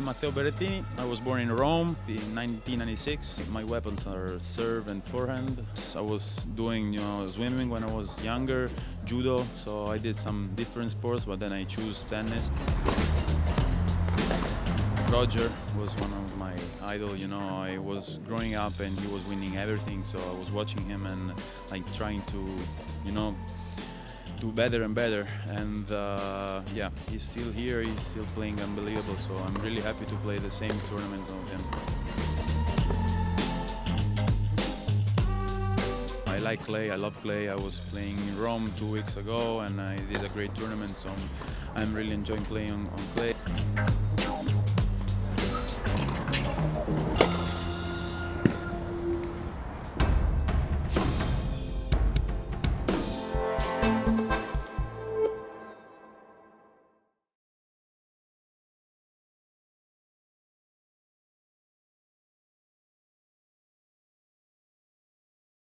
Matteo Berrettini. I was born in Rome in 1996. My weapons are serve and forehand. I was doing you know swimming when I was younger, judo. So I did some different sports, but then I choose tennis. Roger was one of my idol. You know, I was growing up and he was winning everything, so I was watching him and like trying to, you know, do better and better. And uh, yeah, he's still here. He's still playing unbelievable. So I'm really happy to play the same tournament with him. I like clay. I love clay. I was playing in Rome two weeks ago, and I did a great tournament. So I'm, really enjoying playing on, on clay.